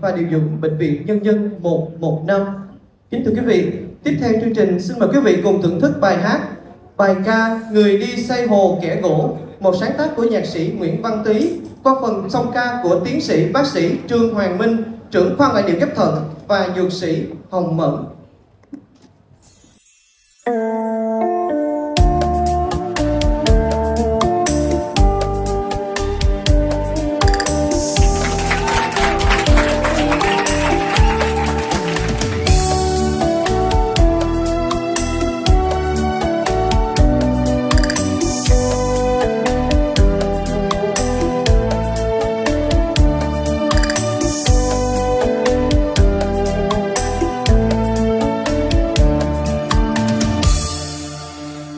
và điều dưỡng Bệnh viện Nhân dân 115. Kính thưa quý vị, tiếp theo chương trình xin mời quý vị cùng thưởng thức bài hát Bài ca Người đi xây hồ kẻ gỗ, một sáng tác của nhạc sĩ Nguyễn Văn Tý qua phần song ca của tiến sĩ bác sĩ Trương Hoàng Minh, trưởng khoa ngoại điệu ghép thận và dược sĩ Hồng Mẫn.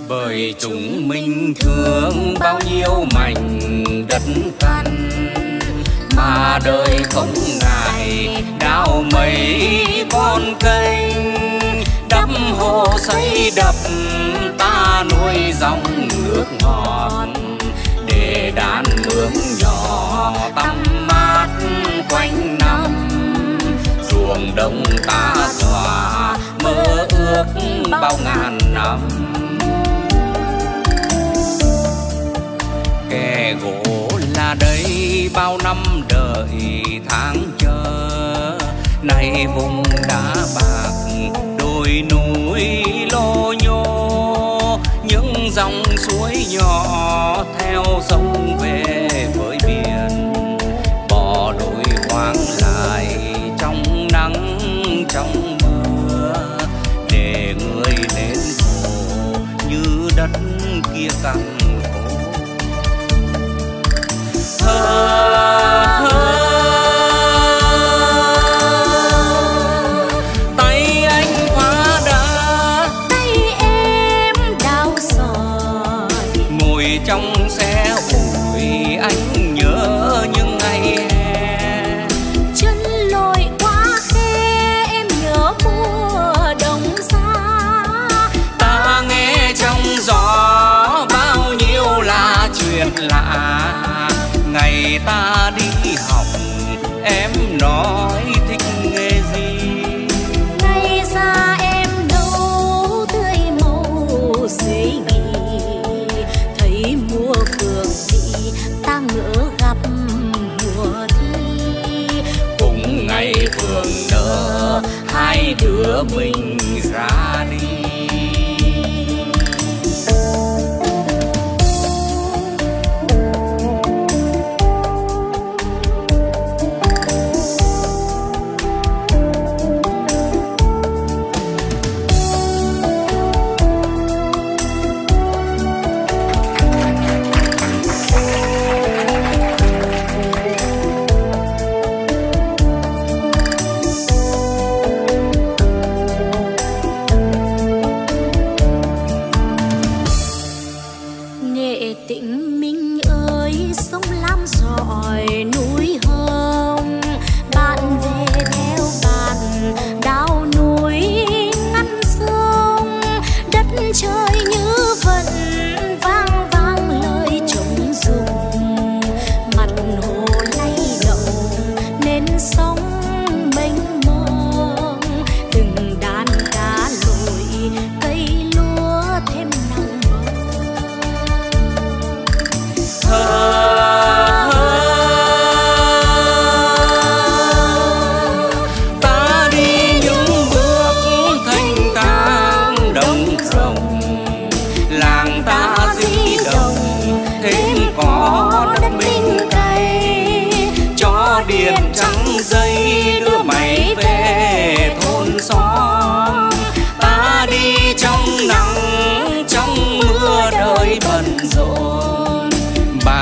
Bởi chúng mình thương bao nhiêu mảnh đất cằn mà đời không ngại đào mấy con kênh đắp hồ xây đập, ta nuôi dòng nước ngọt, để đàn mướn nhỏ tắm mát quanh năm. Ruộng đông ta tỏa mơ ước bao ngàn năm. Đây bao năm đợi tháng chờ. Nay vùng đã bạc, đồi núi lô nhô. Những dòng suối nhỏ theo sông về với biển. Bỏ đồi hoang lại trong nắng, trong mưa. Để người lên hồ như đất kia cằn Aham. Ngày phường nở hai đứa mình ra đi. Tịnh minh ơi sông lam giỏi núi hồng. Bạn về theo bạn đào núi, ngăn sông. Đất trời như vẫn vang vang lời trống dùng mặt hồ lay động, nên sóng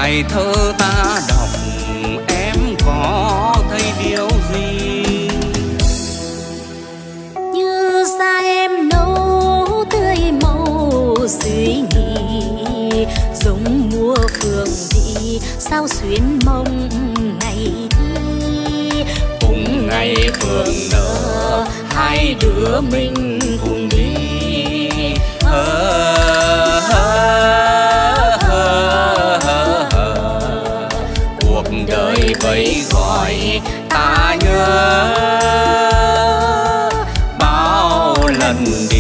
bài thơ ta đọc em có thấy điều gì? Như da em nâu tươi màu suy nghĩ giống mùa phường thị sao xuyến mong ngày thi cùng ngày phường nở hai đứa mình cùng đi. Hỡi người vẫy gọi ta nhớ bao lần đi